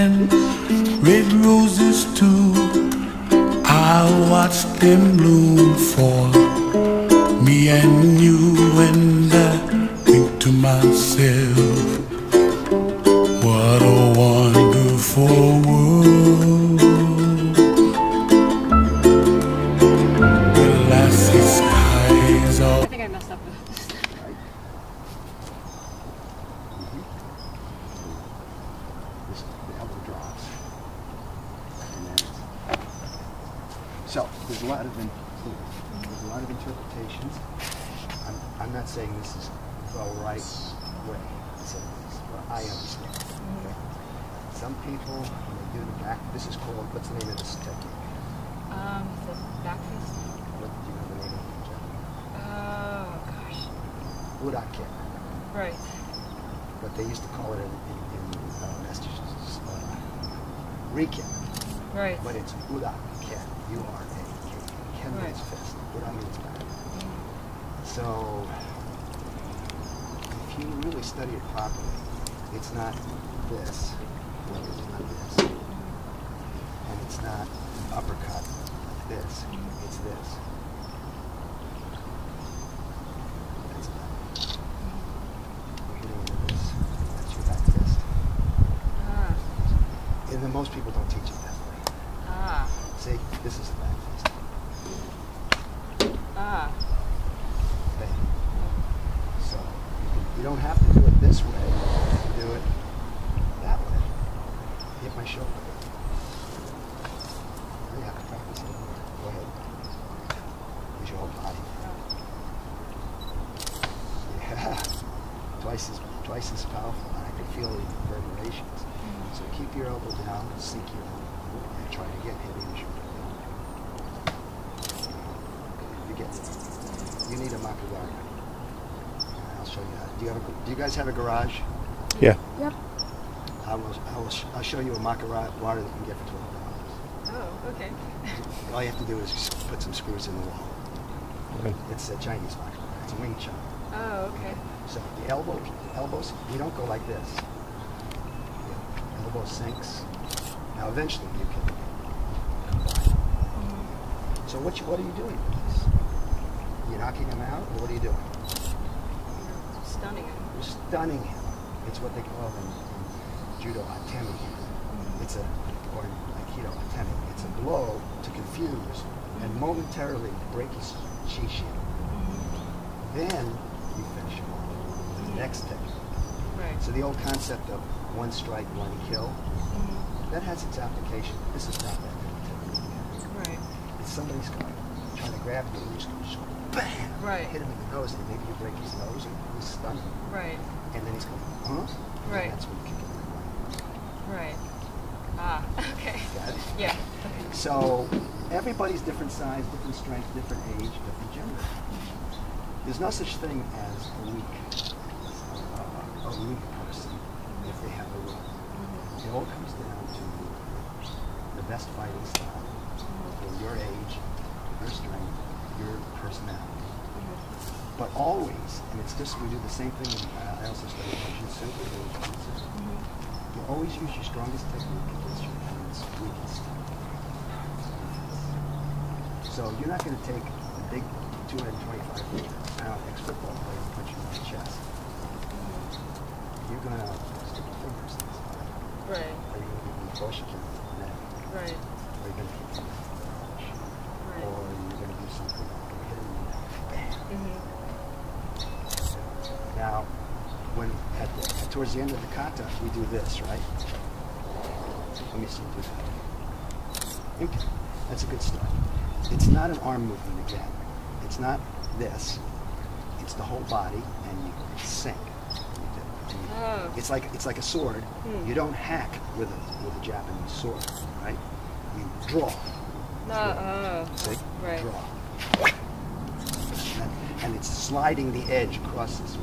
Greenland, red roses too. I watch them bloom for me and you, and I think to myself, So, there's a lot of, in- there's a lot of interpretations. I'm, I'm not saying this is the right way. I'm this is what I understand. Okay? Some people, when they do the back, this is called, what's the name of this technique? Um, the back fist. What, do you know the name of it, Jeff? Oh gosh. Urake. Right. But they used to call it in, in, in uh, Massachusetts, uh, Riken. Right. But it's Ken. U-R-A-K. Ken Right. fist. Ura means back. So, if you really study it properly, it's not this. It's not this. And it's not an uppercut like this. It's this. That's that. You're hitting into this. That's your back fist. Ah. And then most people don't teach it that way. Ah. See, this is the back fist. Ah. Okay. So you, can, you don't have to do it this way. Do it that way. Hit my shoulder. You have to practice it. Go ahead. Use your whole body. Yeah. Twice as twice as powerful. And I can feel the reverberations. Mm. So keep your elbow down, sink your elbow, and try to get heavy in your shoulder. You get. You need a Makiwara. I'll show you how. Do you have a, Do you guys have a garage? Yeah. Yep. I will. I will. Sh- I'll show you a Makiwara that you can get for twelve dollars. Oh, okay. All you have to do is just put some screws in the wall. Okay. It's a Chinese Makiwara. It's a Wing Chun. Oh, okay. So the elbows, elbows, you don't go like this. The elbow sinks. Now eventually you can combine. So what you, what are you doing with this? You're knocking them out, or what are you doing? Stunning him. Stunning him. It's what they call in, in judo atemi. Mm-hmm. It's a, or in aikido atemi. It's a blow to confuse and momentarily break his chi shield. Mm-hmm. Then you finish him off the next technique. Right. So the old concept of one strike, one kill, mm-hmm. that has its application. This is not that kind of technique. Right. If somebody's going, trying to grab you, you just, just go bam, Right. hit him in the nose, and maybe you break his nose, and he's stunned. Right. And then he's going, huh? And Right. That's when you kick him in the groin. Right. Ah. Okay. Yeah. Okay. So everybody's different size, different strength, different age, different gender. There's no such thing as a weak, uh, a weak person if they have a will. It all comes down to the best fighting style for your age, your strength, your personality. But always, and it's just we do the same thing. In, uh, I also study jiu-jitsu. jiu-jitsu. You always use your strongest technique against your opponent's weakest. So you're not going to take a big 225 pound ex-football player and punch him in the chest. You're going to stick your fingers in his. Right. Are you going to give him a push against the neck? Right. Are you going to kick him in the push? Right. Or are you going to do something like hit him in the neck? Bam. Mhm. Now, when at the, towards the end of the kata, we do this, right? Let me see do that. Okay, that's a good start. It's not an arm movement again. It's not this. It's the whole body, and you sink. You you- Oh. It's like it's like a sword. Hmm. You don't hack with a with a Japanese sword, right? You draw. No, oh. See? Right. Draw. And, it's sliding the edge across this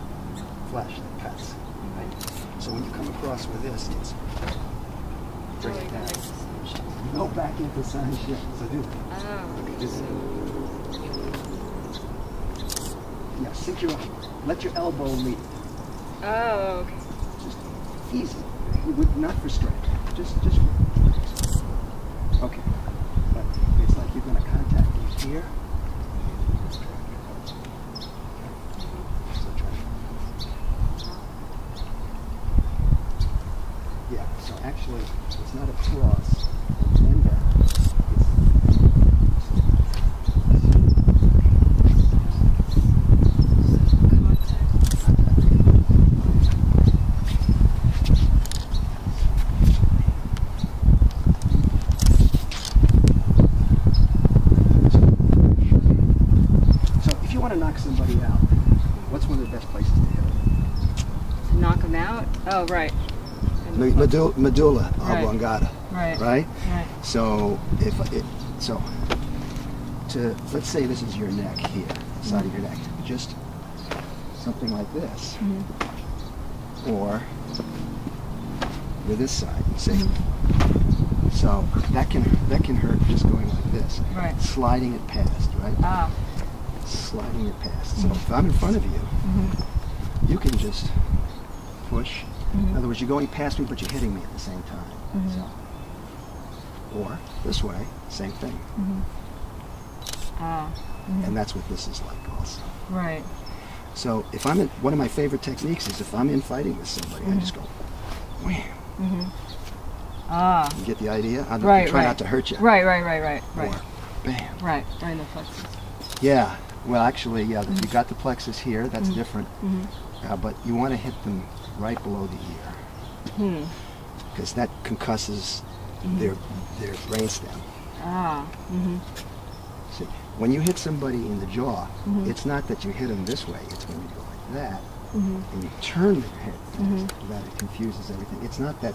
flesh that cuts. Right? So when you come across with this, it's bring it down. Go back into sanchin. So do that. Oh. Okay, do that. Yeah, sink your let your elbow lead. Oh, okay. Just easy. Would- Not for strength. Just just Okay. But it's like you're gonna contact these here. So try Yeah, so actually it's not a cross and then down. So if you want to knock somebody out, what's one of the best places to hit them? Knock them out? Oh, right. And Medulla, medulla Right. oblongata, Right. right? Right. So if it, so to let's say this is your neck here, side of your neck, just something like this, or with this side, see. So that can that can hurt just going like this, Right. sliding it past, right? Ah. Sliding it past. So if I'm in front of you, mm-hmm. you can just push. In mm-hmm. other words, you're going past me, but you're hitting me at the same time. Mm-hmm. So. Or this way, same thing. Ah. And that's what this is like also. Right. So if I'm in, one of my favorite techniques is if I'm in fighting with somebody, I just go, wham. Ah. You get the idea? I don't Right, try right. not to hurt you. Right, right, right, right, right. Or bam. Right. Right in the plexus. Yeah. Well, actually, yeah. You got the plexus here. That's different. Mhm. Uh, but you want to hit them right below the ear. Hmm. because that concusses their their brainstem. Ah. Mm-hmm. See, when you hit somebody in the jaw, Mhm. it's not that you hit them this way; it's when you go like that Mm-hmm. and you turn their head that it confuses everything. It's not that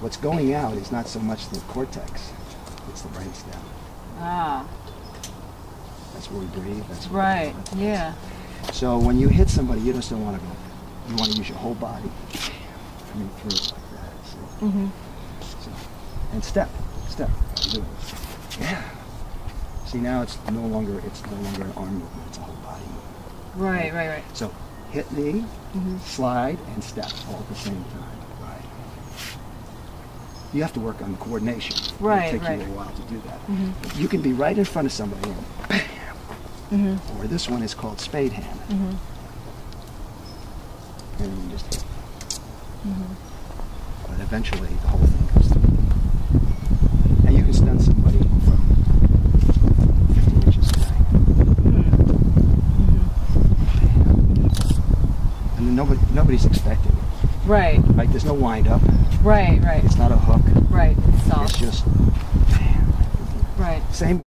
what's going out is not so much the cortex; it's the brainstem. Ah. That's where we breathe. That's Right. Yeah. So when you hit somebody, you just don't want to go. You want to use your whole body coming through like that. See? Mm-hmm. So, and step, step. Yeah. See now it's no longer it's no longer an arm movement; it's a whole body movement. Right. Right. Right. So hit knee, Mhm. slide, and step all at the same time. Right. You have to work on the coordination. Right, It'll take right. you a while to do that. Mhm. You can be right in front of somebody bam. Mm-hmm. Or this one is called spade hand, Mm-hmm. and then you just hit. Mm-hmm. But eventually the whole thing comes through. And you can stun somebody from 50 inches away. Mm-hmm. And then nobody, nobody's expecting it. Right. Right? There's no wind up. Right. Right. It's not a hook. Right. It's Soft. just bam. Right. Same